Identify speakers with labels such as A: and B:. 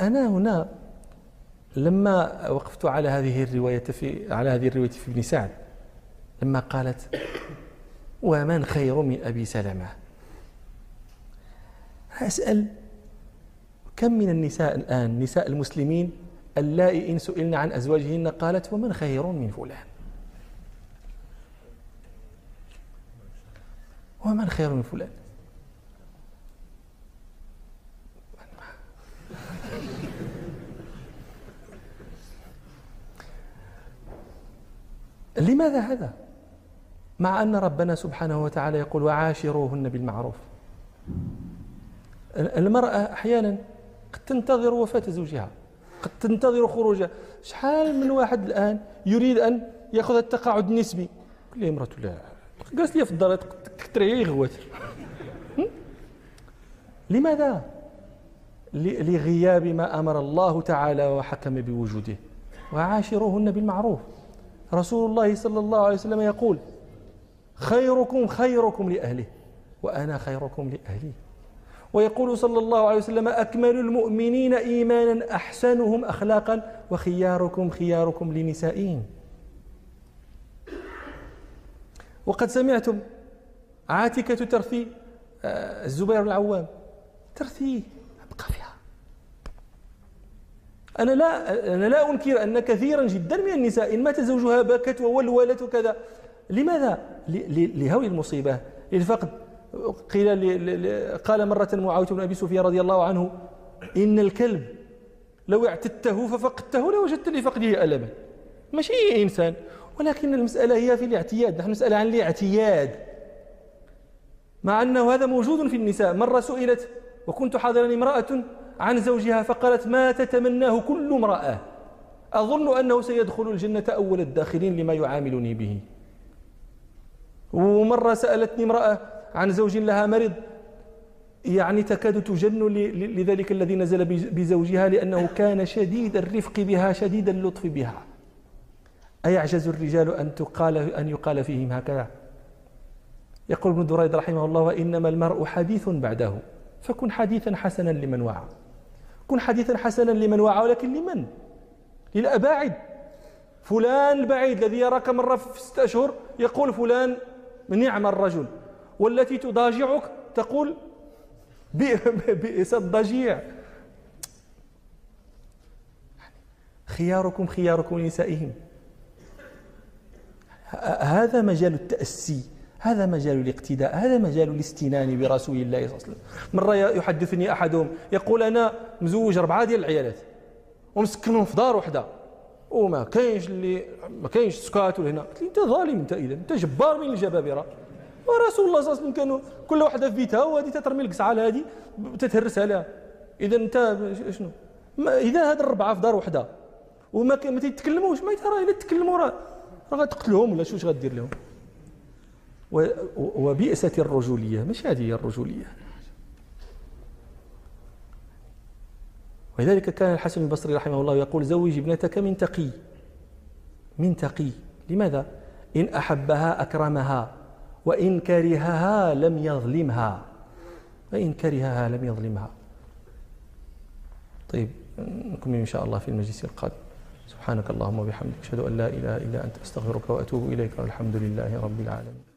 A: أنا هنا لما وقفت على هذه الرواية في على هذه الرواية في ابن سعد لما قالت ومن خير من أبي سلمة؟ أسأل كم من النساء الآن نساء المسلمين اللائي إن سئلن عن أزواجهن قالت ومن خير من فلان؟ ومن خير من فلان لماذا هذا؟ مع أن ربنا سبحانه وتعالى يقول وعاشروهن بالمعروف. المرأة أحيانا قد تنتظر وفاة زوجها قد تنتظر خروجه شحال من واحد الآن يريد أن يأخذ التقاعد النسبي؟ قل لي امرأة لا. جالس لي في الدار تكتري غوات لماذا؟ لغياب ما أمر الله تعالى وحكم بوجوده. وعاشروهن بالمعروف. رسول الله صلى الله عليه وسلم يقول خيركم خيركم لأهله وأنا خيركم لأهلي. ويقول صلى الله عليه وسلم أكمل المؤمنين إيمانا أحسنهم أخلاقا وخياركم خياركم لنسائهم. وقد سمعتم عاتكة ترثي آه، الزبير العوام. ترثيه أبقى فيها أنا لا أنا لا أنكر أن كثيرا جدا من النساء إن مات زوجها بكت وولولت وكذا. لماذا؟ لهول المصيبة. للفقد. قيل قال مرة معاوية بن أبي سفيان رضي الله عنه إن الكلب لو اعتدته ففقدته لوجدت لفقده ألما. ماشي إنسان. ولكن المسألة هي في الاعتياد. نحن نسأل عن الاعتياد. مع أنه هذا موجود في النساء. مرة سئلت وكنت حاضرا امرأة عن زوجها فقالت ما تتمناه كل امرأة. أظن أنه سيدخل الجنة أول الداخلين لما يعاملني به. ومرة سألتني امرأة عن زوج لها مرض يعني تكاد تجن لذلك الذي نزل بزوجها لأنه كان شديد الرفق بها شديد اللطف بها. أيعجز الرجال أن تقال أن يقال فيهم هكذا؟ يقول ابن دريد رحمه الله وإنما المرء حديث بعده فكن حديثا حسنا لمن وعى. كن حديثا حسنا لمن وعى ولكن لمن؟ للأباعد. فلان البعيد الذي يراك مرة في ستة أشهر يقول فلان نعم الرجل. والتي تضاجعك تقول بئس الضجيع. خياركم خياركم لنسائهم. هذا مجال التأسي. هذا مجال الاقتداء هذا مجال الاستنان برسول الله صلى الله عليه وسلم. مرة يحدثني أحدهم يقول أنا مزوج أربعة ديال العيالات ومسكنهم في دار وحدة. وما كاينش اللي ما كاينش سكات ولا هنا. قلت لي أنت ظالم أنت اذا أنت جبار من الجبابرة. ورسول الله صلى الله عليه وسلم كانوا كل واحدة في بيتها وهذه تترمي القصعه هذه تتهرسها لها اذا أنت شنو؟ إذا هاد الربعة في دار وحدة وما ما تيتكلموش ما راه إلا تكلموا راه راه غتقتلهم ولا شو غدير لهم؟ وبئست الرجولية. مش هذه هي الرجولية. ولذلك كان الحسن البصري رحمه الله يقول زوج ابنتك من تقي. من تقي. لماذا؟ إن أحبها أكرمها وإن كرهها لم يظلمها. وإن كرهها لم يظلمها. طيب نكمل إن شاء الله في المجلس القادم. سبحانك اللهم وبحمدك أشهد أن لا إله إلا أنت أستغفرك وأتوب إليك والحمد لله رب العالمين.